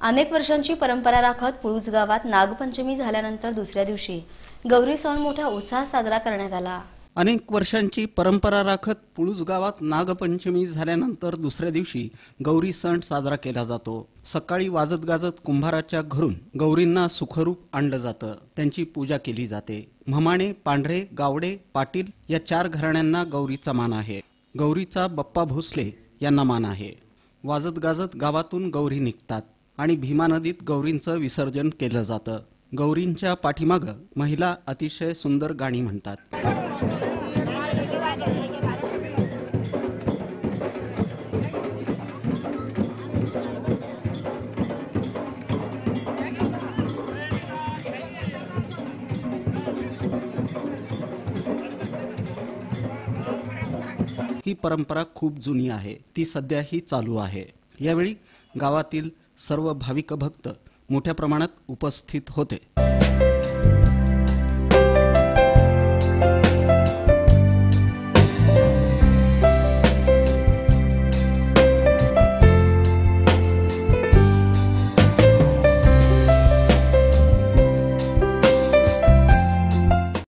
अनेक वर्षांची परंपरा राखत पुळूस गावात नागपंचमी झाल्यानंतर दुसऱ्या दिवशी गौरी सण मोठ्या उत्साहात साजरा करण्यात आला. अनेक वर्षांची परंपरा राखत पुळूस गावात नागपंचमी झाल्यानंतर दुसऱ्या दिवशी गौरी सण साजरा केला जातो. सकाळी वाजत गाजत कुंभाराच्या घरून गौरींना सुखरूप आणलं जातं. त्यांची पूजा केली जाते. म्हमाणे पांढरे गावडे पाटील या चार घराण्यांना गौरीचा मान आहे. गौरीचा बप्पा भोसले यांना मान आहे. वाजत गाजत गावातून गौरी निघतात. आणि भीमा नदीत गौरींचं विसर्जन केलं जातं. गौरींच्या पाठीमागं महिला अतिशय सुंदर गाणी म्हणतात. ही परंपरा खूप जुनी आहे. ती सध्याही चालू आहे. यावेळी गावातील सर्व भाविक भक्त मोठ्या प्रमाणात उपस्थित होते.